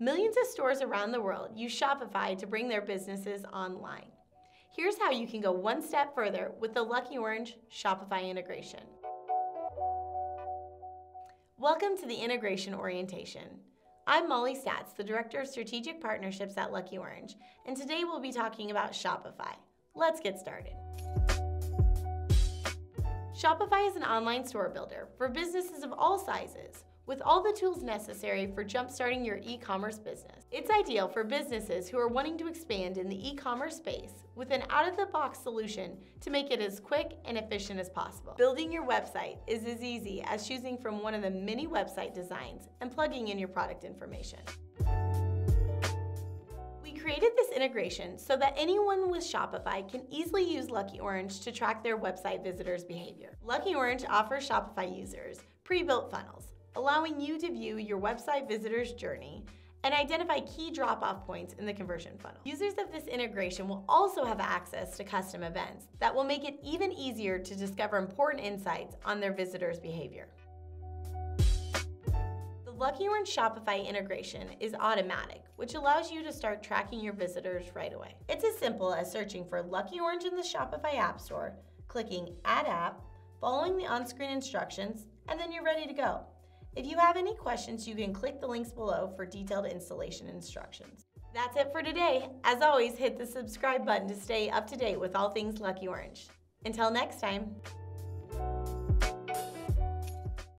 Millions of stores around the world use Shopify to bring their businesses online. Here's how you can go one step further with the Lucky Orange Shopify integration. Welcome to the integration orientation. I'm Molly Statz, the Director of Strategic Partnerships at Lucky Orange, and today we'll be talking about Shopify. Let's get started. Shopify is an online store builder for businesses of all sizes with all the tools necessary for jumpstarting your e-commerce business. It's ideal for businesses who are wanting to expand in the e-commerce space with an out-of-the-box solution to make it as quick and efficient as possible. Building your website is as easy as choosing from one of the many website designs and plugging in your product information. We created this integration so that anyone with Shopify can easily use Lucky Orange to track their website visitors' behavior. Lucky Orange offers Shopify users pre-built funnels allowing you to view your website visitor's journey and identify key drop-off points in the conversion funnel. Users of this integration will also have access to custom events that will make it even easier to discover important insights on their visitors' behavior. The Lucky Orange Shopify integration is automatic, which allows you to start tracking your visitors right away. It's as simple as searching for Lucky Orange in the Shopify App Store, clicking Add App, following the on-screen instructions, and then you're ready to go. If you have any questions, you can click the links below for detailed installation instructions. That's it for today. As always, hit the subscribe button to stay up to date with all things Lucky Orange. Until next time.